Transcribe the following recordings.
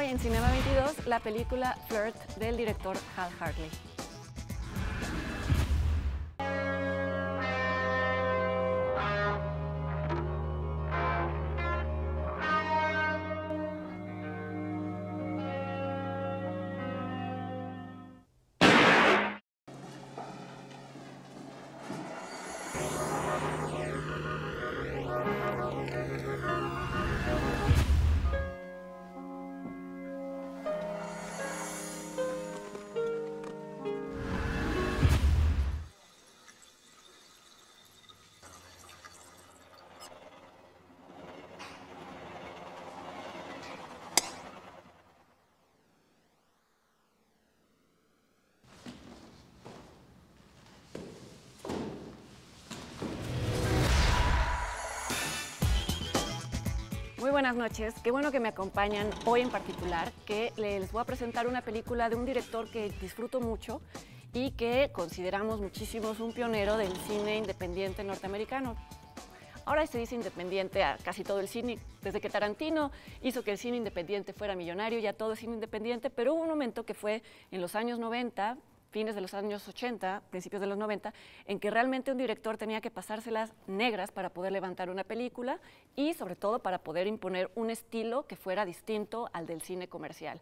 Hoy en Cinema 22, la película Flirt del director Hal Hartley. Muy buenas noches, qué bueno que me acompañan hoy en particular, que les voy a presentar una película de un director que disfruto mucho y que consideramos muchísimos un pionero del cine independiente norteamericano. Ahora se dice independiente a casi todo el cine, desde que Tarantino hizo que el cine independiente fuera millonario, ya todo es cine independiente, pero hubo un momento que fue en los años 90, fines de los años 80, principios de los 90, en que realmente un director tenía que pasárselas negras para poder levantar una película y sobre todo para poder imponer un estilo que fuera distinto al del cine comercial.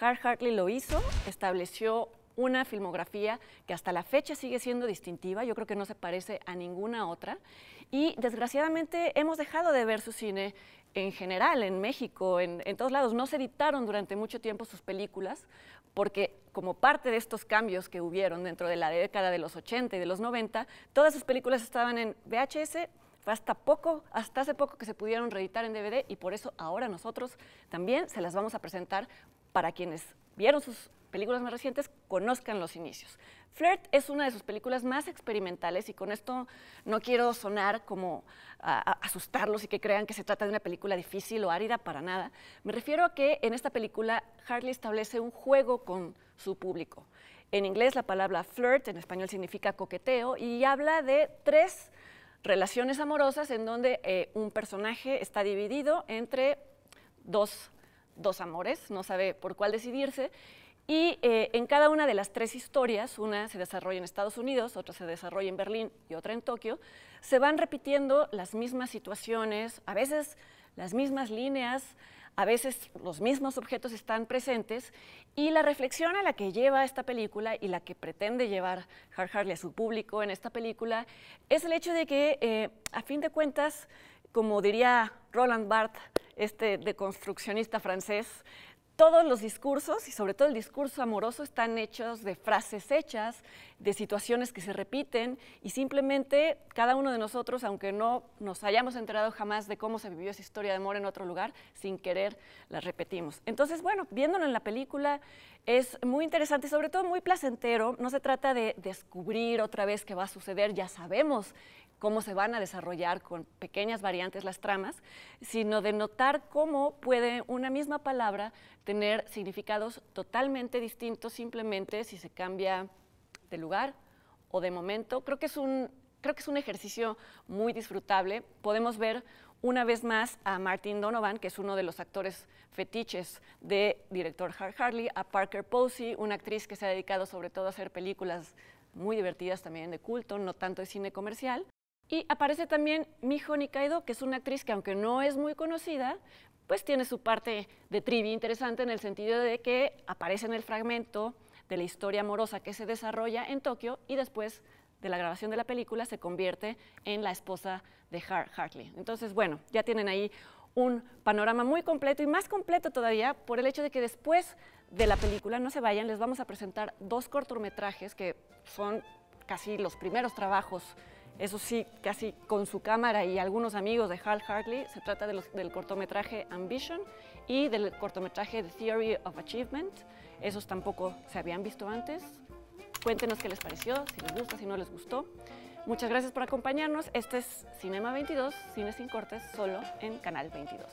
Hart Hartley lo hizo, estableció una filmografía que hasta la fecha sigue siendo distintiva, yo creo que no se parece a ninguna otra, y desgraciadamente hemos dejado de ver su cine en general, en México, en, en, todos lados. No se editaron durante mucho tiempo sus películas porque como parte de estos cambios que hubieron dentro de la década de los 80 y de los 90, todas sus películas estaban en VHS, fue hasta poco, hasta hace poco que se pudieron reeditar en DVD y por eso ahora nosotros también se las vamos a presentar para quienes vieron sus películas más recientes conozcan los inicios. Flirt es una de sus películas más experimentales y con esto no quiero sonar como a, a asustarlos y que crean que se trata de una película difícil o árida, para nada. Me refiero a que en esta película Hartley establece un juego con su público. En inglés la palabra flirt, en español significa coqueteo y habla de tres relaciones amorosas en donde eh, un personaje está dividido entre dos, dos amores, no sabe por cuál decidirse y eh, en cada una de las tres historias, una se desarrolla en Estados Unidos, otra se desarrolla en Berlín y otra en Tokio, se van repitiendo las mismas situaciones, a veces las mismas líneas, a veces los mismos objetos están presentes y la reflexión a la que lleva esta película y la que pretende llevar Hart Hartley a su público en esta película es el hecho de que, eh, a fin de cuentas, como diría Roland Barthes, este deconstruccionista francés, todos los discursos y sobre todo el discurso amoroso están hechos de frases hechas, de situaciones que se repiten y simplemente cada uno de nosotros, aunque no nos hayamos enterado jamás de cómo se vivió esa historia de amor en otro lugar, sin querer la repetimos. Entonces, bueno, viéndolo en la película es muy interesante y sobre todo muy placentero. No se trata de descubrir otra vez qué va a suceder, ya sabemos cómo se van a desarrollar con pequeñas variantes las tramas, sino de notar cómo puede una misma palabra tener significados totalmente distintos simplemente si se cambia de lugar o de momento. Creo que es un, creo que es un ejercicio muy disfrutable. Podemos ver una vez más a Martin Donovan, que es uno de los actores fetiches de director Hart Hartley, a Parker Posey, una actriz que se ha dedicado sobre todo a hacer películas muy divertidas también de culto, no tanto de cine comercial. Y aparece también Miho Nikaido, que es una actriz que aunque no es muy conocida, pues tiene su parte de trivia interesante en el sentido de que aparece en el fragmento de la historia amorosa que se desarrolla en Tokio y después de la grabación de la película se convierte en la esposa de Hart Hartley. Entonces, bueno, ya tienen ahí un panorama muy completo y más completo todavía por el hecho de que después de la película, no se vayan, les vamos a presentar dos cortometrajes que son casi los primeros trabajos eso sí, casi con su cámara y algunos amigos de Hal Hartley. Se trata del cortometraje Ambition y del cortometraje The Theory of Achievement. Esos tampoco se habían visto antes. Cuéntenos qué les pareció, si les gusta, si no les gustó. Muchas gracias por acompañarnos. Este es Cinema 22, Cine sin cortes, solo en Canal 22.